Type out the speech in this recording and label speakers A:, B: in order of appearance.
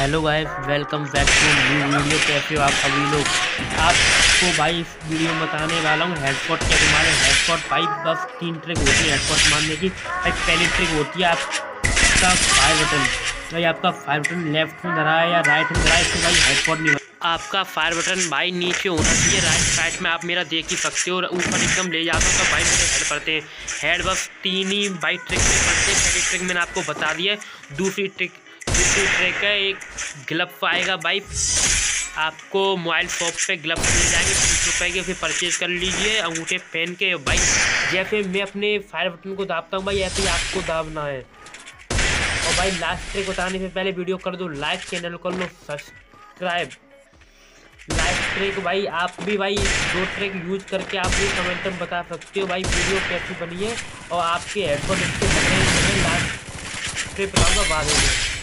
A: Hello guys welcome back to new video कैसे हो आप सभी लोग? आपको भाई इस वीडियो में बताने वाला हूँ हेडशॉट कैसे मारे हेडशॉट भाई बस तीन ट्रिक होती है हेडशॉट मारने की। भाई पहली ट्रिक होती है आपका फायर बटन भाई आपका फायर बटन लेफ़्ट में धरा है या राइट में धरा है, इससे भाई हेडशॉट नहीं आपका फायर बटन भाई नीचे होना चाहिए राइट साइड में आप मेरा देख ही सकते हो और ऊपर एकदम ले जाते हो तो भाई मेरे हेड पड़ते हैं। हेड बस तीन ही भाई ट्रिक में पड़ते हैं। पहली ट्रिक मैंने आपको बता दिया है, दूसरी ट्रिक दूसरी ट्रैक है एक ग्लव आएगा भाई। आपको मोबाइल शॉप पे ग्लव मिल जाएँगे, तीस रुपए के, फिर परचेज कर लीजिए, अंगूठे पहन के। भाई जैसे मैं अपने फायर बटन को दाबता हूँ भाई ऐसे ही आपको दाबना है। और भाई लास्ट ट्रिक बताने से पहले वीडियो कर दो लाइक चैनल कर लो सब्सक्राइब लाइक ट्रिक भाई, आप भी भाई, दो ट्रिक यूज़ करके आप भी कमेंट में बता सकते हो भाई वीडियो कैसी बनी है, और आपके हेडफोन इसके लास्ट ट्रिक बताऊँगा बाद में।